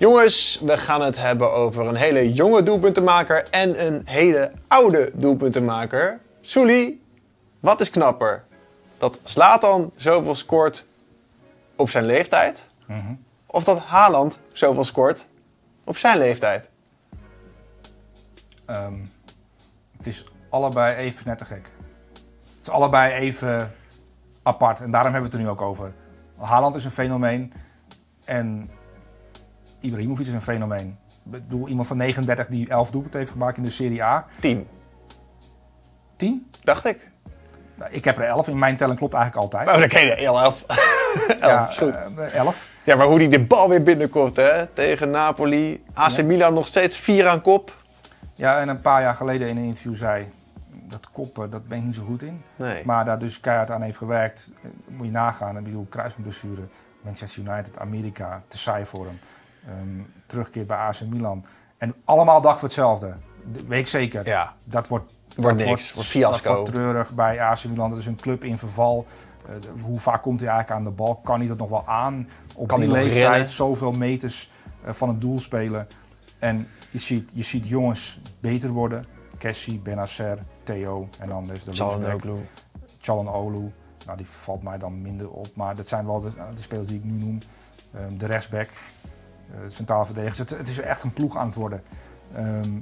Jongens, we gaan het hebben over een hele jonge doelpuntenmaker en een hele oude doelpuntenmaker. Soelie, wat is knapper? Dat Zlatan zoveel scoort op zijn leeftijd? Of dat Haaland zoveel scoort op zijn leeftijd? Ehm, het is allebei even net te gek. Het is allebei even apart. En daarom hebben we het er nu ook over. Haaland is een fenomeen. En Ibrahimovic is een fenomeen. Ik bedoel, iemand van 39 die 11 doelpunten heeft gemaakt in de Serie A. 10, 10? dacht ik. Nou, Ik heb er 11. In mijn telling klopt eigenlijk altijd. Oh, dan ken je 11. 11, ja, is goed. eh, 11. Ja, maar hoe die de bal weer binnenkomt, hè? Tegen Napoli. AC Ja. Milan nog steeds 4 aan kop. Ja, en een paar jaar geleden in een interview zei... Dat koppen, dat ben ik niet zo goed in. Nee. Maar daar dus keihard aan heeft gewerkt. eh, Moet je nagaan. Ik bedoel, kruisbandblessure. Manchester United, Amerika, te saai voor hem. Ehm, terugkeert bij AC Milan. En allemaal dachten we hetzelfde. De- Weet ik zeker. Ja, Dat wordt, Wordt dat niks, wordt fiasco. Dat wordt treurig bij AC Milan. Dat is een club in verval. Eh, hoe vaak komt hij eigenlijk aan de bal? Kan hij dat nog wel aan? Op Kan die leeftijd zoveel meters eh, van het doel spelen. En je ziet, je ziet jongens beter worden. Cassie, Benacer, Theo en dan dus de. Çalhanoğlu. Çalhanoğlu. Nou, die valt mij dan minder op. Maar dat zijn wel de, de spelers die ik nu noem. Ehm, de rechtsback, eh, de centrale verdedigers. Het, het is echt een ploeg aan het worden. Ehm,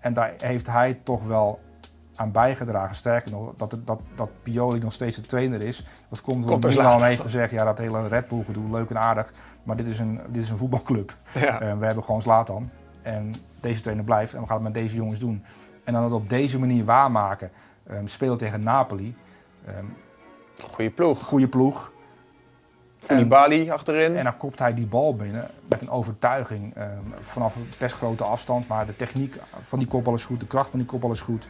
en daar heeft hij toch wel aan bijgedragen. Sterker nog, dat, dat, dat Pioli nog steeds de trainer is. Dat komt omdat Milan heeft gezegd, ja dat hele Red Bull gedoe, leuk en aardig. Maar dit is een, dit is een voetbalclub. Ja. Eh, we hebben gewoon Zlatan. En deze trainer blijft en we gaan het met deze jongens doen. En dan het op deze manier waarmaken. Ehm spelen tegen Napoli. Ehm Goeie ploeg. goede ploeg. En, Koulibaly achterin. en dan kopt hij die bal binnen met een overtuiging. ehm, vanaf een best grote afstand. Maar de techniek van die kopbal is goed. De kracht van die kopbal is goed.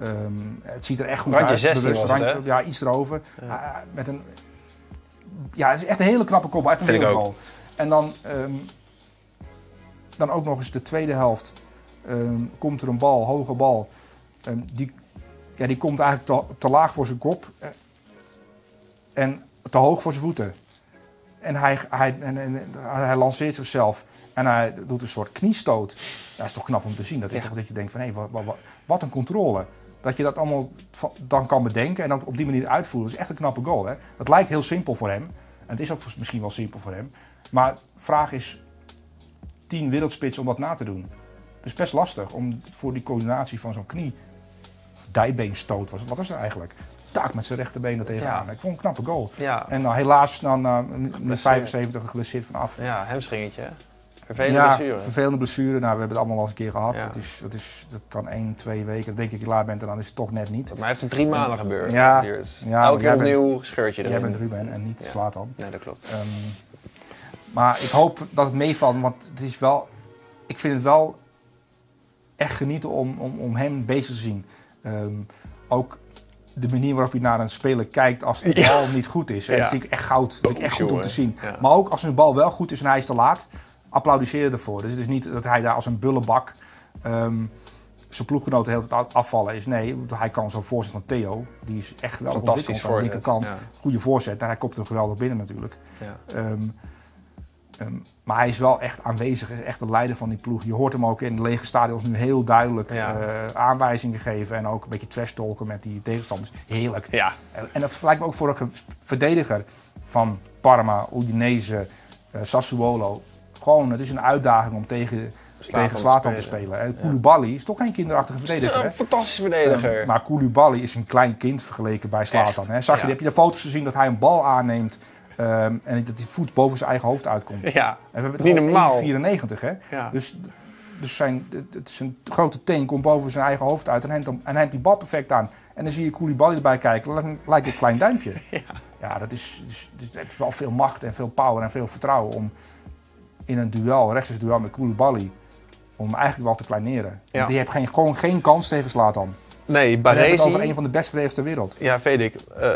Ehm, het ziet er echt goed Randje uit. 16 Bewust, randje-? Ja, iets erover. Ja. Met een, ja, het is echt een hele knappe kopbal. Echt een wereldbal. En dan, ehm, dan ook nog eens de tweede helft. komt er een bal, hoge bal. Die, ja, die komt eigenlijk te, te laag voor zijn kop. eh, en te hoog voor zijn voeten. En hij, hij, en, en, hij lanceert zichzelf. En hij doet een soort kniestoot. Dat is toch knap om te zien. Dat is Ja. toch dat je denkt van, hé, wat, wat, wat- wat een controle. Dat je dat allemaal van- dan kan bedenken en dan op die manier uitvoeren. Dat is echt een knappe goal. Hè? Dat lijkt heel simpel voor hem. En het is ook misschien wel simpel voor hem. Maar vraag is, tien wereldspits om dat na te doen. Het is best lastig om voor die coördinatie van zo'n knie... Of dijbeenstoot, was het. wat is het eigenlijk? Tak met zijn rechterbeen er tegenaan. Ja. Ik vond een knappe goal. Ja, En nou, helaas dan met 75 geblesseerd vanaf. ja hamstringetje. hè? Vervelende ja, blessure. vervelende blessure. Nou, we hebben het allemaal wel eens een keer gehad. Ja. Dat, is, dat, is, dat kan één, twee weken. Dan denk ik je klaar bent en dan is het toch net niet. Maar hij heeft een drie maanden gebeurd. Ja. Dus Ja, Elke keer bent- opnieuw scheurtje erin. Jij bent Ruben en niet Ja. Zlatan. Nee, dat klopt. Ehm, maar ik hoop dat het meevalt, want het is wel, ik vind het wel echt genieten om, om, om hem bezig te zien. Ehm, ook de manier waarop hij naar een speler kijkt als de Ja. bal niet goed is. Ja. Dat vind ik echt goud. Dat vind ik echt goed om te zien. Ja. Maar ook als een bal wel goed is en hij is te laat, applaudisseer ervoor. Dus het is niet dat hij daar als een bullebak ehm, zijn ploeggenoten de hele tijd afvallen is. Nee, hij kan zo'n voorzet van Theo, die is echt wel ontwikkeld aan de linkerkant. Goede voorzet en hij kopt hem geweldig binnen natuurlijk. Ja. Ehm, ehm, maar hij is wel echt aanwezig, is echt de leider van die ploeg. Je hoort hem ook in de lege stadions nu heel duidelijk Ja. eh, aanwijzingen geven. En ook een beetje trash talken met die tegenstanders. Heerlijk. Ja. En, dat vergelijkt me ook voor een ge- verdediger van Parma, Udinese, eh, Sassuolo. Gewoon, het is een uitdaging om tegen tegen te spelen. En Koulibaly is toch geen kinderachtige verdediger? Een fantastische verdediger. Maar Koulibaly is een klein kind vergeleken bij Slatan. Hè? Zag je, ja. heb je de foto's gezien dat hij een bal aanneemt ehm, en dat die voet boven zijn eigen hoofd uitkomt? ja. En we hebben het Niet al normaal. 1,94 hè? Ja. Dus, dus zijn, het- is een grote teen komt boven zijn eigen hoofd uit en hij en die bal perfect aan. En dan zie je Koulibaly erbij kijken, dan lijkt een klein duimpje. Ja. Ja, dat is, dus, dus het heeft wel veel macht en veel power en veel vertrouwen om in een duel, een rechtstreeks duel met Koulibaly, om eigenlijk wel te kleineren. Ja. Die heeft geen, gewoon geen kans tegen Zlatan. Nee, We hebben het over Baresi. een van de beste verdedigers ter wereld. Ja, weet ik. Eh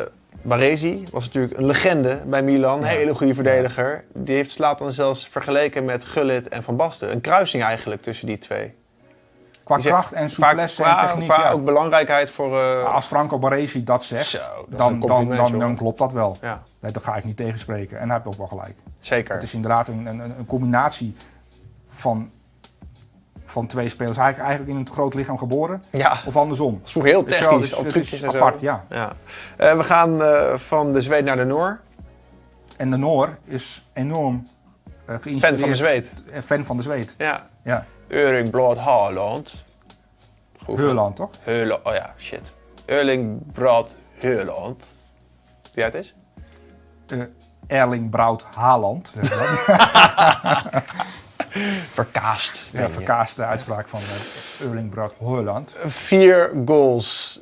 Baresi was natuurlijk een legende bij Milan. Een hele goede verdediger. Die heeft Slatan zelfs vergeleken met Gullit en Van Basten. Een kruising eigenlijk tussen die twee. Qua Die kracht en souplesse qua, en techniek. qua ja. ook belangrijkheid voor... eh, Als Franco Baresi dat zegt, Zo, dat is dan, dan, dan, dan klopt dat wel. ja, Nee, daar ga ik niet tegenspreken. En hij heeft ook wel gelijk. zeker. Het is inderdaad een, een, een combinatie van, van twee spelers. Is eigenlijk in een groot lichaam geboren. Ja, Of andersom. dat is vroeger heel wel, technisch, dus het trucjes is apart, ja. Ja. Eh, we gaan eh, van de Zweed naar de Noor. En de Noor is enorm eh geïnspireerd. Fan van de Zweed. Eh, Fan van de Zweed, Ja. ja. Erling Braut Haaland. Goed. Heurland, toch? Heuland. Oh ja, shit. Erling Braut Haaland. Die uit is? Eh, Erling Braut Haaland. Verkaast. ja, verkaaste uitspraak van eh, Erling Braut Haaland. Vier goals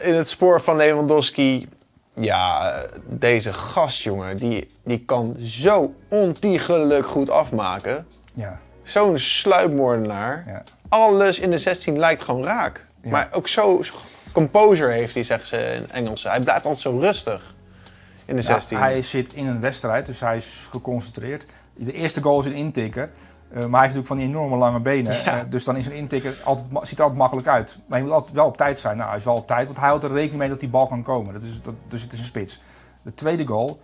eh, in het spoor van Lewandowski. Ja, eh, deze gast, jongen, die, die kan zo ontiegelijk goed afmaken. Ja, Zo'n sluipmoordenaar. ja. Alles in de 16 lijkt gewoon raak. Ja. Maar ook zo composure heeft hij, zeggen ze in Engels. Hij blijft altijd zo rustig in de Ja, 16. hij zit in een wedstrijd, dus hij is geconcentreerd. De eerste goal is een intikker. Eh, maar hij heeft natuurlijk van die enorme lange benen. Ja. eh, dus dan is een intikker altijd, ziet er altijd makkelijk uit. Maar je moet altijd wel op tijd zijn. Nou, hij is wel op tijd, want hij houdt er rekening mee dat die bal kan komen. Dat is, dat, dus het is een spits. De tweede goal,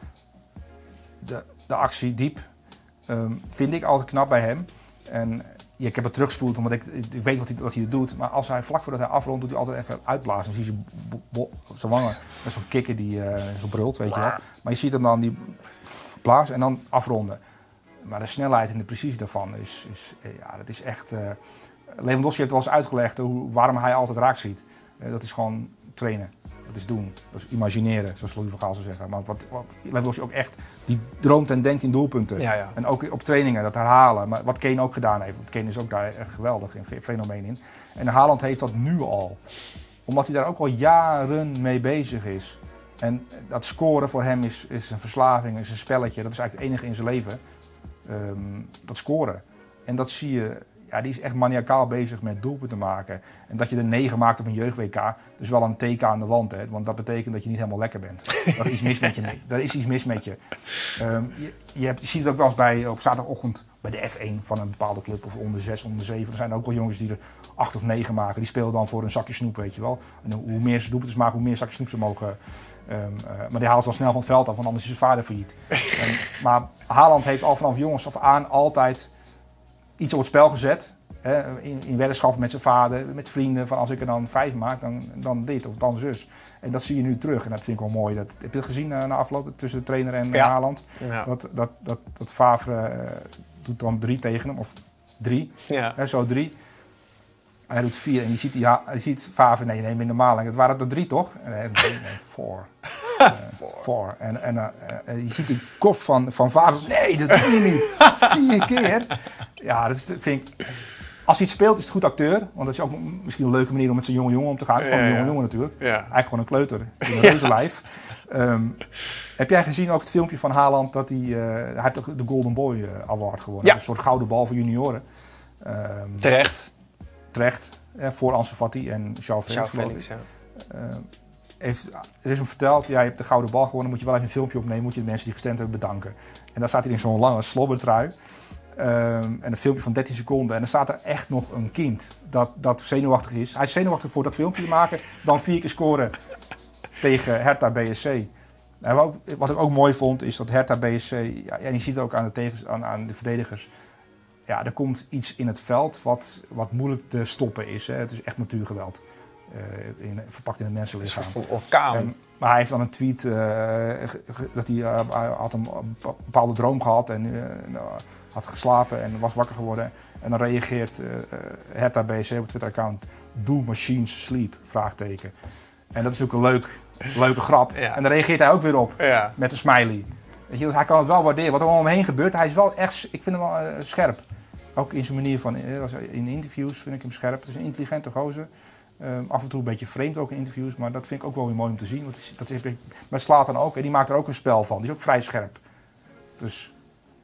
de, de actie diep, ehm, vind ik altijd knap bij hem. En ja, ik heb het teruggespoeld omdat ik, ik weet wat hij, wat hij doet. Maar als hij vlak voordat hij afrondt, doet hij altijd even uitblazen. Dan zie je zijn wangen. Dat is zo'n kikker die eh gebrult, weet je wel. Maar je ziet hem dan die blazen en dan afronden. Maar de snelheid en de precisie daarvan is, is eh, ja, dat is echt... eh Lewandowski heeft wel eens uitgelegd hoe, waarom hij altijd raak ziet. Eh, dat is gewoon trainen. Dat is doen. Dat is imagineren, zoals Louis van Gaal zou zeggen. Maar wat, wat Lewandowski ook echt, die droomt en denkt in doelpunten. Ja, ja. En ook op trainingen, dat herhalen. Maar wat Kane ook gedaan heeft. Want Kane is ook daar echt geweldig in, fe- fenomeen in. En Haaland heeft dat nu al. Omdat hij daar ook al jaren mee bezig is. En dat scoren voor hem is, is een verslaving, is een spelletje. Dat is eigenlijk het enige in zijn leven. Ehm, dat scoren. En dat zie je, ja, die is echt maniacaal bezig met doelpunten maken. En dat je er negen maakt op een jeugd-WK, dus wel een teken aan de wand. Hè? Want dat betekent dat je niet helemaal lekker bent. Dat er iets mis met je. Nee, er is iets mis met je. Ehm, je, je, hebt, je ziet het ook wel eens bij, op zaterdagochtend bij de F1 van een bepaalde club of onder 6, onder 7. Er zijn ook wel jongens die er 8 of 9 maken. Die spelen dan voor een zakje snoep, weet je wel. En hoe meer ze doelpunten maken, hoe meer zakjes snoep ze mogen. ehm, eh, maar die halen ze wel snel van het veld af, want anders is zijn vader failliet. Maar Haaland heeft al vanaf jongens af aan altijd iets op het spel gezet. Hè, in, in weddenschappen met zijn vader, met vrienden. Van als ik er dan vijf maak, dan, dan dit of dan zus. En dat zie je nu terug. En dat vind ik wel mooi. Dat, heb je dat gezien eh, na afloop tussen de trainer en eh, Ja. Haaland? Ja. Dat, dat, dat, dat Favre eh, doet dan drie tegen hem, of drie, Ja. hè, zo drie. Hij doet vier en je ziet, die, je ziet Favre, nee, nee, minder normaal. Het waren er drie toch? Nee, nee, nee, four. Four. En, en je ziet die kop van, van Favre, nee, dat doe je niet. Vier keer. Ja, dat is, vind ik... Als hij het speelt is het goed acteur. Want dat is ook misschien een leuke manier om met zo'n jonge jongen om te gaan. Het is gewoon een jonge jongen natuurlijk. Eigenlijk gewoon een kleuter in een reuzenlijf. Ehm, heb jij gezien ook het filmpje van Haaland dat hij... eh, hij heeft ook de Golden Boy eh, Award gewonnen. Een soort gouden bal voor junioren. Ehm, Terecht. terecht. eh, voor Ansu Fati en João Felix, Felix. Ja. Ehm, heeft, er is hem verteld, jij hebt de gouden bal gewonnen, moet je wel even een filmpje opnemen, moet je de mensen die gestemd hebben bedanken. En dan staat hij in zo'n lange slobbertrui. Ehm, en een filmpje van 13 seconden. En dan staat er echt nog een kind dat, dat zenuwachtig is. Hij is zenuwachtig voor dat filmpje te maken. Dan vier keer scoren tegen Hertha BSC. En wat, wat ik ook mooi vond, is dat Hertha BSC... Ja, en je ziet het ook aan de, tegens, aan, aan de verdedigers. Ja, er komt iets in het veld wat, wat moeilijk te stoppen is. Hè. Het is echt natuurgeweld. eh, in, verpakt in een mensenlichaam. van orkaan. Maar hij heeft dan een tweet eh, dat hij, hij had een bepaalde droom gehad en eh, nou, had geslapen en was wakker geworden. En dan reageert Hertha BC op het Twitter-account: Do machines sleep? Vraagteken. En dat is ook een leuk, leuke grap. Ja. En dan reageert hij ook weer op ja. met een smiley. Weet je, dus hij kan het wel waarderen. Wat er allemaal omheen gebeurt, hij is wel echt, ik vind hem wel scherp. Ook in zijn manier van, in interviews vind ik hem scherp. Het is een intelligente gozer. Ehm, af en toe een beetje vreemd ook in interviews, maar dat vind ik ook wel weer mooi om te zien. Want dat is- ik met Slatan ook. En die maakt er ook een spel van. Die is ook vrij scherp. Dus,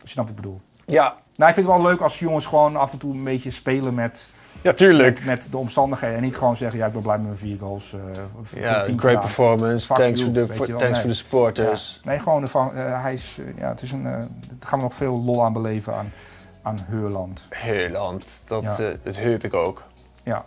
als je snapt wat ik bedoel. ja, Nou, ik vind het wel leuk als jongens gewoon af en toe een beetje spelen met, ja, tuurlijk. met, met de omstandigheden. En niet gewoon zeggen, ja, ik ben blij met mijn vier goals. voor Ja, great gedaan. performance. Fuck Thanks, you, for the, for, thanks Nee. for the supporters. Ja. Nee, gewoon eh, hij is, eh, ja, het is een, daar gaan we nog veel lol aan beleven aan, aan Heurland. Heerland, dat, Ja. dat heup ik ook. Ja.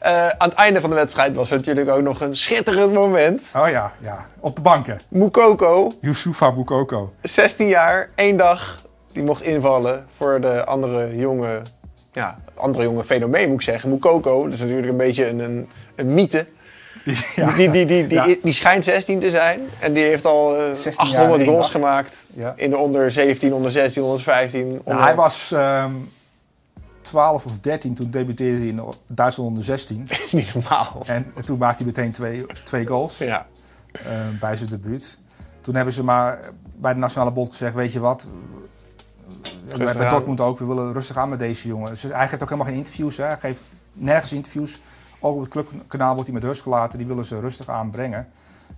Eh, aan het einde van de wedstrijd was er natuurlijk ook nog een schitterend moment. Oh ja, ja, op de banken. Mukoko, Youssoufa Boukoko. 16 jaar, één dag, die mocht invallen voor de andere jonge ja, andere jonge fenomeen moet ik zeggen. Mukoko, dat is natuurlijk een beetje een, een, een mythe. Ja. Die, die, die, die, Ja. die, schijnt 16 te zijn. En die heeft al eh, 16 jaar 800 in één goals dag. gemaakt. Ja. In de onder 17, onder 16, onder 15. Nou, onder- hij was ehm 12 of 13 toen debuteerde hij in Duitsland onder 16. niet normaal. En toen maakte hij meteen twee, twee goals Ja, eh, bij zijn debuut. Toen hebben ze maar bij de Nationale Bond gezegd, weet je wat... Bij, bij aan. Dortmund ook, we willen rustig aan met deze jongen. Dus hij geeft ook helemaal geen interviews. Hè. Hij geeft nergens interviews. Ook op het clubkanaal wordt hij met rust gelaten. Die willen ze rustig aanbrengen.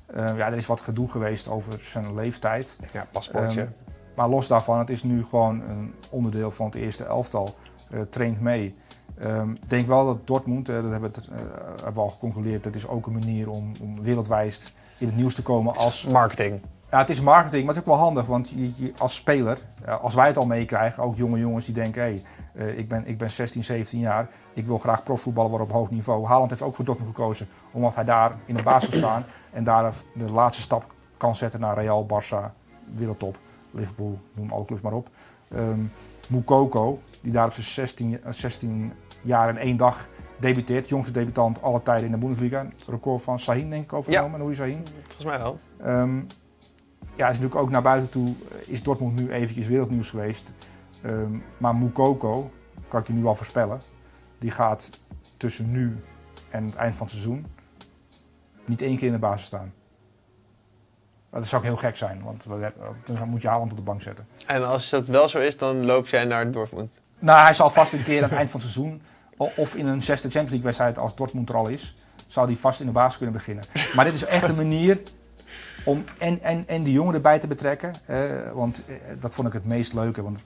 Eh ja, er is wat gedoe geweest over zijn leeftijd. ja paspoortje. Ehm, maar los daarvan, het is nu gewoon een onderdeel van het eerste elftal. Eh traint mee. Ehm, Ik denk wel dat Dortmund, eh, dat hebben we, het, eh, hebben we al geconcludeerd, dat is ook een manier om, om wereldwijd in het nieuws te komen als... Marketing. Ja, het is marketing, maar het is ook wel handig, want je, je- als speler, als wij het al meekrijgen, ook jonge jongens die denken, hé, hey, ik, ben, ik ben 16, 17 jaar, ik wil graag profvoetballen worden op hoog niveau. Haaland heeft ook voor Dortmund gekozen, omdat hij daar in de basis staan en daar de laatste stap kan zetten naar Real, Barça, wereldtop, Liverpool, noem alle clubs maar op. Moukoko, die daar op zijn 16, eh, 16 jaar en één dag debuteert, jongste debutant alle tijden in de Bundesliga. Het record van Sahin, denk ik, overgenomen, Nouri Sahin. Volgens mij wel. Ehm, ja, is natuurlijk ook naar buiten toe eh, is Dortmund nu eventjes wereldnieuws geweest. Ehm, maar Moukoko, kan ik je nu al voorspellen, die gaat tussen nu en het eind van het seizoen niet één keer in de basis staan. Dat zou ook heel gek zijn, want dan moet je Haaland op de bank zetten. En als dat wel zo is, dan loop jij naar Dortmund. Nou, hij zal vast een keer aan het eind van het seizoen, of in een zesde Champions League wedstrijd als Dortmund er al is, zou hij vast in de basis kunnen beginnen. Maar dit is echt een manier om en, en, en die jongen erbij te betrekken. want eh, dat vond ik het meest leuke want,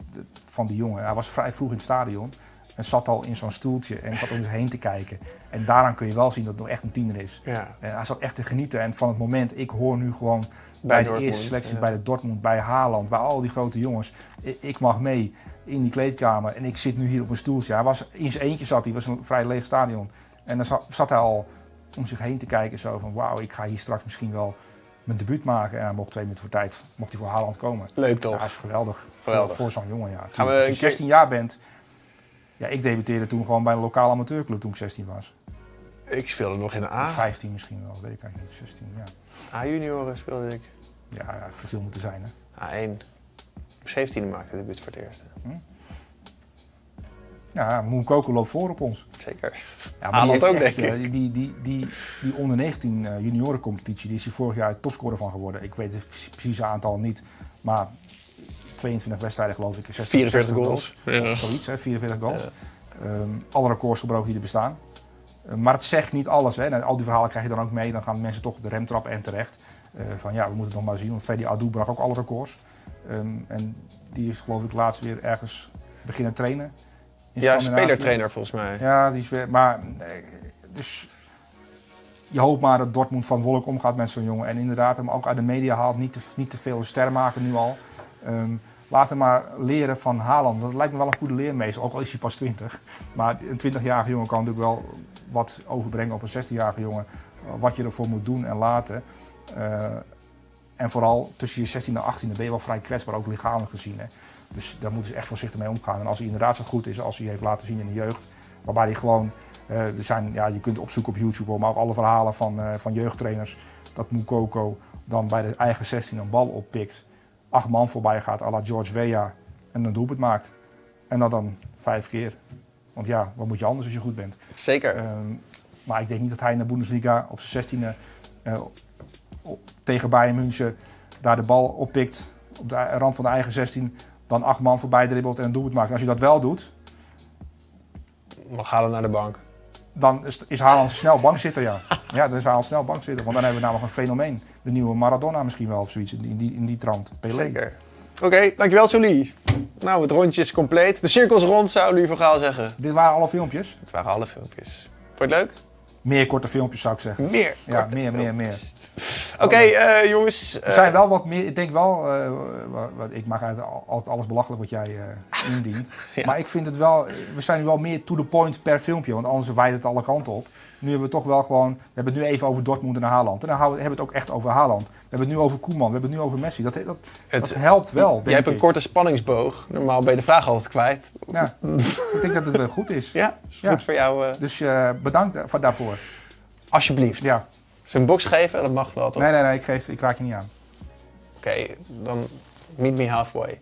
van die jongen. Hij was vrij vroeg in het stadion en zat al in zo'n stoeltje en zat om zich heen te kijken. En daaraan kun je wel zien dat het nog echt een tiener is. Ja. Eh, hij zat echt te genieten en van het moment, ik hoor nu gewoon bij, Bij de Dortmund, eerste selectie, ja. bij de Dortmund, bij Haaland, bij al die grote jongens. Ik, mag mee in die kleedkamer en ik zit nu hier op een stoeltje. Hij was in zijn eentje zat, hij was een vrij leeg stadion. En dan zat, zat hij al om zich heen te kijken, zo van wauw, ik ga hier straks misschien wel mijn debuut maken. En hij mocht twee minuten voor tijd, mocht hij voor Haaland komen. Leuk Ja, toch? hij is geweldig, Geweldig. voor, voor zo'n jongen. Ja. Toen, als je keer- 16 jaar bent, ja, ik debuteerde toen gewoon bij een lokale amateurclub toen ik 16 was. Ik speelde nog in de A. 15 misschien wel, weet ik eigenlijk niet, 16, ja. A-junioren speelde ik. Ja, ja, het verschil moeten zijn, hè. A1. Op 17 maakte ik debuut voor het eerst. Ja, Moukoko loopt voor op ons. Zeker. Ja, Haaland die ook, echt, denk eh, ik. Die, die, die, die onder 19 eh, juniorencompetitie, die is hij vorig jaar topscorer van geworden. Ik weet het precieze aantal niet, maar 22 wedstrijden geloof ik. 60, 44 60 goals. Ja. zoiets, hè, 44 goals. Ehm, alle records gebroken die er bestaan. Eh, maar het zegt niet alles. Hè. En al die verhalen krijg je dan ook mee. Dan gaan mensen toch op de rem trappen en terecht. Eh, van ja, we moeten het nog maar zien. Want Freddy Adu brak ook alle records. Ehm, en die is geloof ik laatst weer ergens beginnen trainen. in Ja, spelertrainer volgens mij. Ja, die is weer. Maar. eh, Dus. Je hoopt maar dat Dortmund van Wolk omgaat met zo'n jongen. En inderdaad hem ook uit de media haalt. Niet te, niet te veel ster maken nu al. Ehm, laat hem maar leren van Haaland. Dat lijkt me wel een goede leermeester. Ook al is hij pas 20. Maar een 20-jarige jongen kan natuurlijk wel wat overbrengen op een 16-jarige jongen. Wat je ervoor moet doen en laten. Eh, en vooral tussen je 16 en 18 ben je wel vrij kwetsbaar, ook lichamelijk gezien. Hè. Dus daar moeten ze echt voorzichtig mee omgaan. En als hij inderdaad zo goed is als hij heeft laten zien in de jeugd, waarbij hij gewoon, eh, er zijn, ja, je kunt opzoeken op YouTube, maar ook alle verhalen van, eh, van jeugdtrainers, dat Moukoko dan bij de eigen 16 een bal oppikt, acht man voorbij gaat, à la George Weah, en een doelpunt maakt. En dat dan vijf keer. Want ja, wat moet je anders als je goed bent? Zeker. Ehm, maar ik denk niet dat hij in de Bundesliga op zijn 16e eh, op- tegen Bayern München daar de bal oppikt op de rand van de eigen 16, dan acht man voorbij dribbelt en een doelpunt maakt. En als je dat wel doet, We gaan naar de bank. dan is, is Haaland snel bankzitter, ja. Ja, dan is Haaland snel bankzitter. Want dan hebben we namelijk een fenomeen. De nieuwe Maradona misschien wel of zoiets in die, in die trant. Pelé. Zeker. Oké, dankjewel Sully. Nou, het rondje is compleet. De cirkels rond, zou Louis van Gaal zeggen. Dit waren alle filmpjes. Het waren alle filmpjes. Vond je het leuk? Meer korte filmpjes zou ik zeggen. Meer. Ja, meer, meer, meer. Oké, eh, jongens. Er eh, zijn wel wat meer, ik denk wel, eh, wat, wat- ik maak uit altijd alles belachelijk wat jij eh, indient. Ja. Maar ik vind het wel, we zijn nu wel meer to the point per filmpje, want anders wijdt het alle kanten op. Nu hebben we toch wel gewoon, we hebben het nu even over Dortmund en Haaland. En dan hebben we het ook echt over Haaland. We hebben het nu over Koeman, we hebben het nu over Messi. Dat, dat, het- dat helpt wel, denk Jij hebt een korte spanningsboog. Normaal ben je de vraag altijd kwijt. Ja, ik denk dat het wel goed is. Ja, is Ja. goed voor jou. eh, Dus eh, bedankt da- voor- daarvoor. alsjeblieft. Ja. Ze een box geven, dat mag wel toch? Nee, nee, nee, ik, geef, ik raak je niet aan. Oké, dan meet me halfway.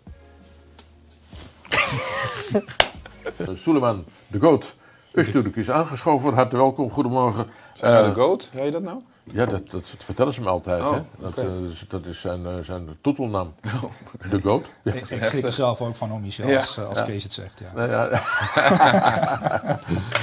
Suleiman de Goot. Usturk is aangeschoven. Hartelijk welkom, goedemorgen. Zijn Eh, de goat? Jij dat nou? Ja, dat, dat vertellen ze me altijd. Oh, hè? Dat, oké. eh, dus dat is zijn, eh, zijn toetelnaam. De Goat. Ja. Ik, ik schrik er zelf ook van om Michel, Ja. als, als Ja. Kees het zegt. Ja. Nou ja.